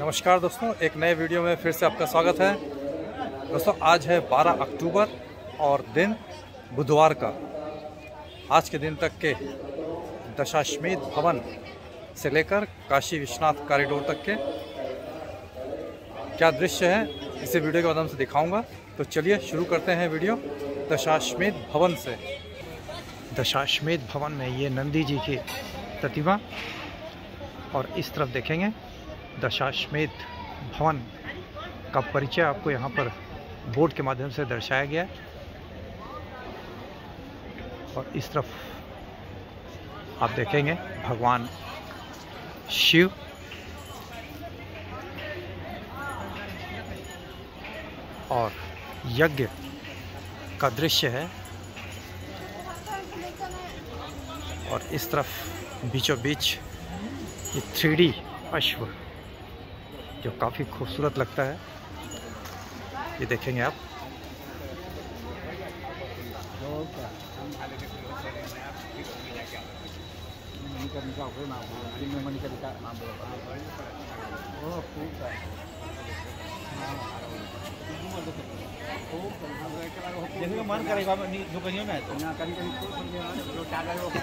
नमस्कार दोस्तों, एक नए वीडियो में फिर से आपका स्वागत है। दोस्तों, आज है 12 अक्टूबर और दिन बुधवार का। आज के दिन तक के दशाश्मेध भवन से लेकर काशी विश्वनाथ कॉरिडोर तक के क्या दृश्य है, इसे वीडियो के माध्यम से दिखाऊँगा। तो चलिए शुरू करते हैं वीडियो दशाश्मेध भवन से। दशाश्मेध भवन में ये नंदी जी की प्रतिमा और इस तरफ़ देखेंगे। दशाश्मेध भवन का परिचय आपको यहाँ पर बोर्ड के माध्यम से दर्शाया गया और इस तरफ़ आप देखेंगे भगवान शिव। और यज्ञ का दृश्य है। और इस तरफ़ बीचों बीच ये थ्री अश्व जो काफ़ी खूबसूरत लगता है। ये देखेंगे आप।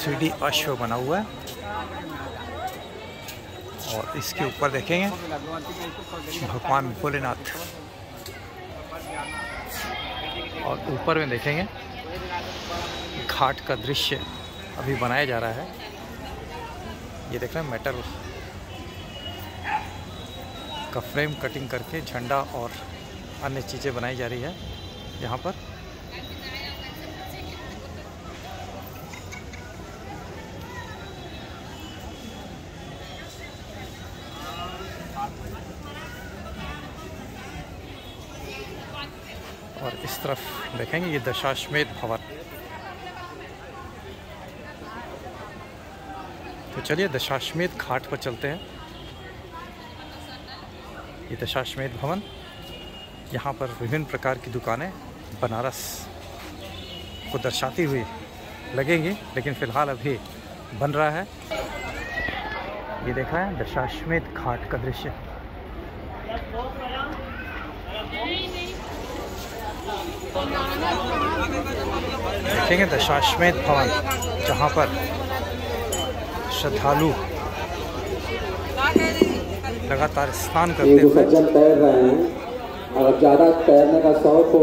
थ्री डी अश्व बना हुआ है। और इसके ऊपर देखेंगे भगवान भोलेनाथ। और ऊपर में देखेंगे, घाट का दृश्य अभी बनाया जा रहा है। ये देख रहे हैं मेटल का फ्रेम कटिंग करके झंडा और अन्य चीज़ें बनाई जा रही है। यहाँ पर और इस तरफ़ देखेंगे ये दशाश्मेध भवन। तो चलिए दशाश्मेध घाट पर चलते हैं। ये दशाश्मेध भवन, यहाँ पर विभिन्न प्रकार की दुकानें बनारस को दर्शाती हुई लगेंगी, लेकिन फ़िलहाल अभी बन रहा है। ये देखा है दशाश्मेध घाट का दृश्य। देखेंगे दशाश्वेत भवन जहाँ पर श्रद्धालु लगातार स्नान करते हुए सज्जन तैर रहे हैं अगर ज़्यादा तैरने का शौक हो।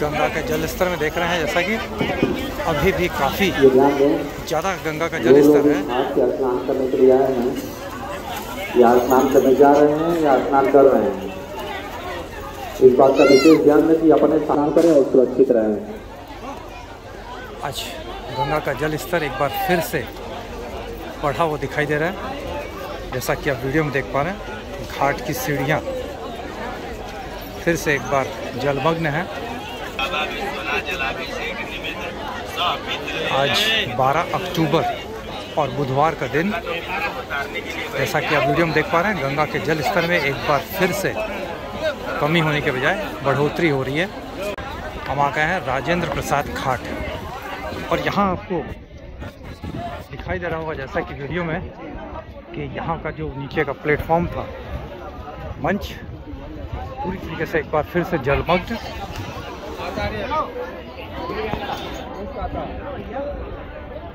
गंगा के जल स्तर में देख रहे हैं जैसा कि अभी भी काफ़ी ज़्यादा गंगा का जल स्तर है। स्नान करने के लिए आए हैं। या स्नान करने जा रहे हैं या स्नान कर रहे हैं। इस बात का विशेष ध्यान दें कि अपने स्नान करें और सुरक्षित रहें। आज गंगा का जल स्तर एक बार फिर से बढ़ा हुआ दिखाई दे रहा है। जैसा कि आप वीडियो में देख पा रहे हैं घाट की सीढ़ियाँ फिर से एक बार जलमग्न है। आज 12 अक्टूबर और बुधवार का दिन, जैसा कि आप वीडियो में देख पा रहे हैं, गंगा के जल स्तर में एक बार फिर से कमी होने के बजाय बढ़ोतरी हो रही है। हम आ गए हैं राजेंद्र प्रसाद घाट। और यहाँ आपको दिखाई दे रहा होगा, जैसा कि वीडियो में, कि यहाँ का जो नीचे का प्लेटफॉर्म था, मंच पूरी तरीके से एक बार फिर से जलमग्न।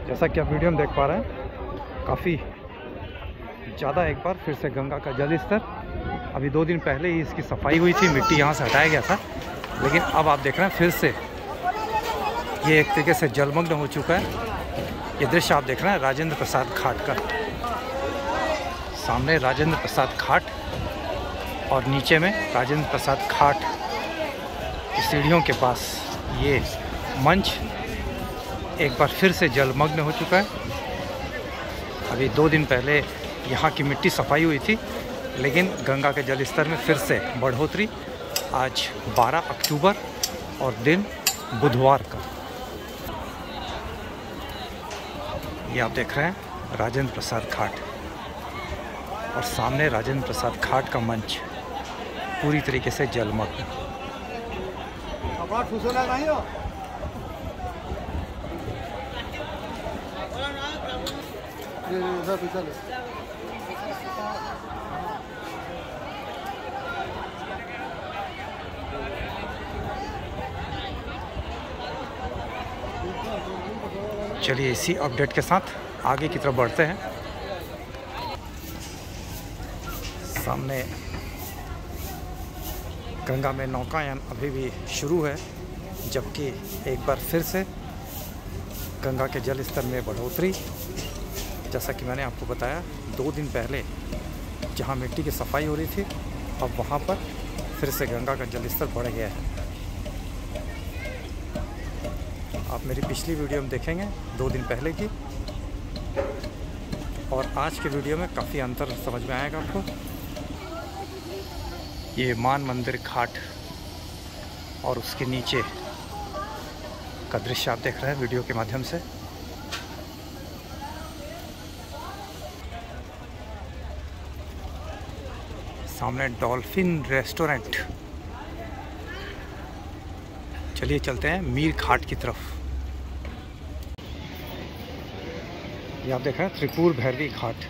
जैसा कि आप वीडियो में देख पा रहे हैं, काफ़ी ज़्यादा एक बार फिर से गंगा का जल स्तर अभी दो दिन पहले ही इसकी सफ़ाई हुई थी, मिट्टी यहाँ से हटाया गया था। लेकिन अब आप देख रहे हैं, फिर से ये एक तरीके से जलमग्न हो चुका है। ये दृश्य आप देख रहे हैं, राजेंद्र प्रसाद घाट का। सामने राजेंद्र प्रसाद घाट और नीचे में राजेंद्र प्रसाद खाट की सीढ़ियों के पास ये मंच एक बार फिर से जलमग्न हो चुका है। अभी दो दिन पहले यहाँ की मिट्टी सफ़ाई हुई थी, लेकिन गंगा के जल स्तर में फिर से बढ़ोतरी। आज 12 अक्टूबर और दिन बुधवार का। ये आप देख रहे हैं, राजेंद्र प्रसाद घाट और सामने राजेंद्र प्रसाद घाट का मंच। पूरी तरीके से जलमग्न चलिए इसी अपडेट के साथ आगे की तरफ़ बढ़ते हैं। सामने गंगा में नौकायान अभी भी शुरू है, जबकि एक बार फिर से गंगा के जल स्तर में बढ़ोतरी। जैसा कि मैंने आपको बताया, दो दिन पहले जहाँ मिट्टी की सफ़ाई हो रही थी, अब वहाँ पर फिर से गंगा का जल स्तर बढ़ गया है। आप मेरी पिछली वीडियो में देखेंगे, दो दिन पहले की। और आज के वीडियो में काफ़ी अंतर समझ में आएगा आपको। ये मान मंदिर घाट और उसके नीचे का दृश्य आप देख रहे हैं वीडियो के माध्यम से। सामने डॉल्फिन रेस्टोरेंट। चलिए चलते हैं मीर घाट की तरफ़। ये आप देख रहे हैं त्रिपुर भैरवी घाट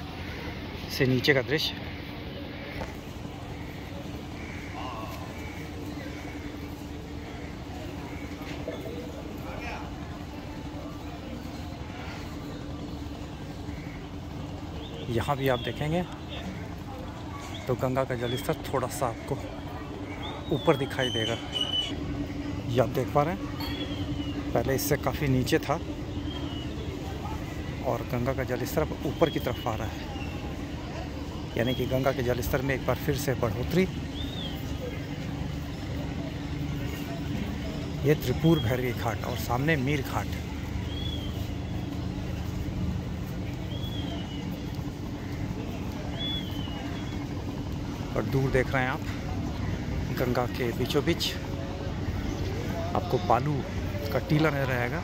से नीचे का दृश्य। यहाँ भी आप देखेंगे। तो गंगा का जलस्तर थोड़ा सा आपको ऊपर दिखाई देगा। ये आप देख पा रहे हैं। पहले इससे काफ़ी नीचे था। और गंगा का जलस्तर अब ऊपर की तरफ़ आ रहा है। यानी कि गंगा के जलस्तर में एक बार फिर से बढ़ोतरी। ये त्रिपुर भैरवी घाट और सामने मीर घाट। और दूर देख रहे हैं आप। गंगा के बीचों बीच आपको बालू का टीला नज़र आएगा।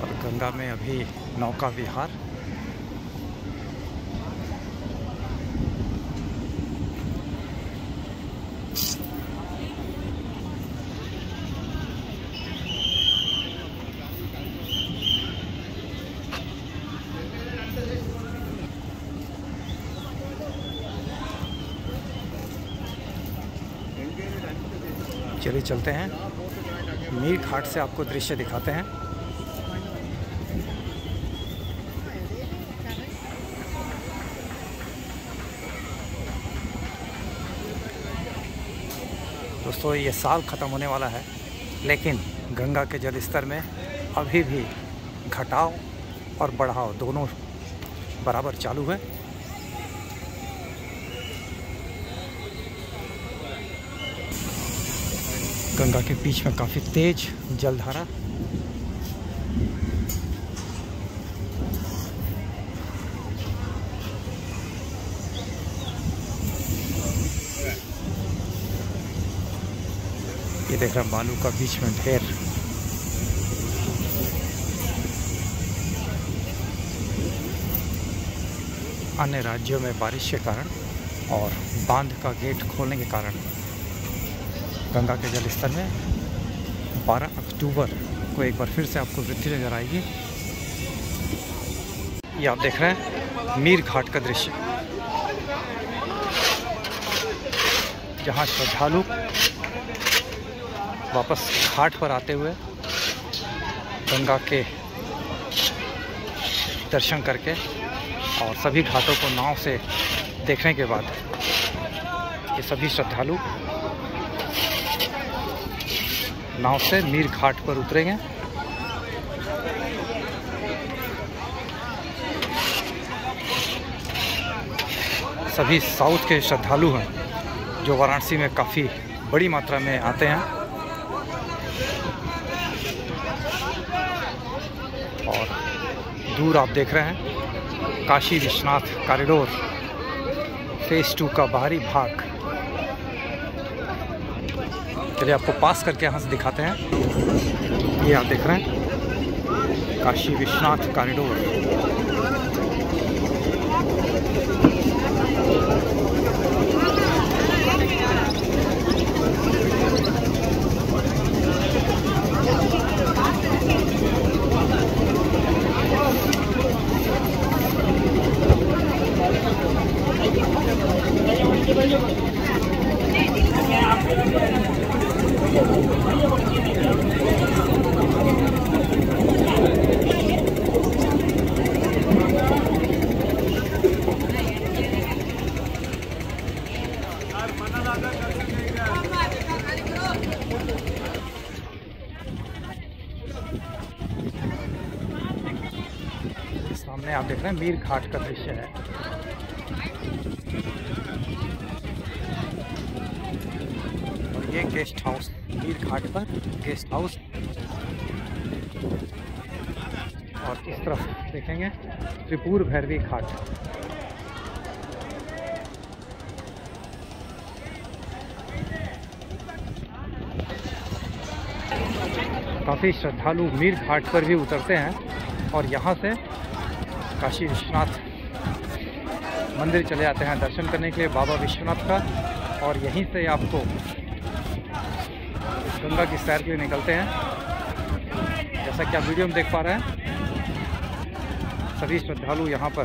और गंगा में अभी नौका विहार। चलिए चलते हैं। मीर घाट से आपको दृश्य दिखाते हैं। दोस्तों, ये साल ख़त्म होने वाला है, लेकिन गंगा के जल स्तर में अभी भी घटाव और बढ़ाव दोनों बराबर चालू है। गंगा के बीच में काफ़ी तेज जलधारा। ये देख रहा बालू का बीच में ढेर। अन्य राज्यों में बारिश के कारण और बाँध का गेट खोलने के कारण गंगा के जल स्तर में 12 अक्टूबर को एक बार फिर से आपको वृद्धि नज़र आएगी। ये आप देख रहे हैं, मीर घाट का दृश्य। जहाँ श्रद्धालु वापस घाट पर आते हुए गंगा के दर्शन करके और सभी घाटों को नाव से देखने के बाद ये सभी श्रद्धालु नाव से मीर घाट पर उतरेंगे। सभी साउथ के श्रद्धालु हैं, जो वाराणसी में काफ़ी बड़ी मात्रा में आते हैं। और दूर आप देख रहे हैं, Kashi Vishwanath corridor phase two का बाहरी भाग। चलिए आपको पास करके यहाँ से दिखाते हैं। ये आप देख रहे हैं। काशी विश्वनाथ कॉरिडोर सामने आप देख रहे हैं, मीर घाट का दृश्य है। और ये गेस्ट हाउस, मीर घाट पर गेस्ट हाउस। और इस तरफ़ देखेंगे, त्रिपुर भैरवी घाट। काफ़ी श्रद्धालु मीर घाट पर भी उतरते हैं, और यहाँ से काशी विश्वनाथ मंदिर चले जाते हैं दर्शन करने के लिए बाबा विश्वनाथ का। और यहीं से आपको गंगा की सैर के लिए निकलते हैं। जैसा कि आप वीडियो में देख पा रहे हैं, सभी श्रद्धालु यहाँ पर